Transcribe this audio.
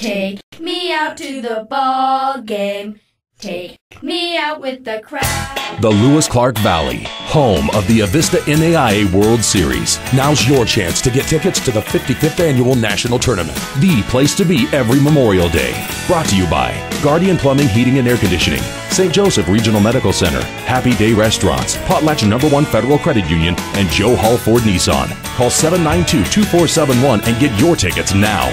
Take me out to the ball game. Take me out with the crowd. The Lewis Clark Valley, home of the Avista NAIA World Series. Now's your chance to get tickets to the 55th Annual National Tournament. The place to be every Memorial Day. Brought to you by Guardian Plumbing, Heating, and Air Conditioning, St. Joseph Regional Medical Center, Happy Day Restaurants, Potlatch Number One Federal Credit Union, and Joe Hall Ford Nissan. Call 792 2471 and get your tickets now.